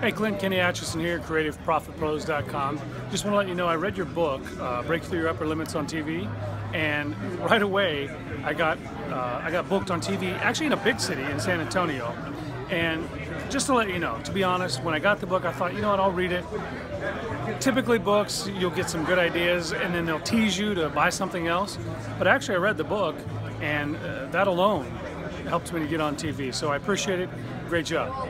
Hey, Clint Kenny Atchison here, CreativeProfitPros.com. Just want to let you know I read your book, uh, Break Through Your Upper Limits on TV, and right away I got uh, I got booked on TV, actually in a big city in San Antonio. And just to let you know, to be honest, when I got the book, I thought, you know what, I'll read it. Typically, books you'll get some good ideas, and then they'll tease you to buy something else. But actually, I read the book, and uh, that alone helped me to get on TV. So I appreciate it. Great job.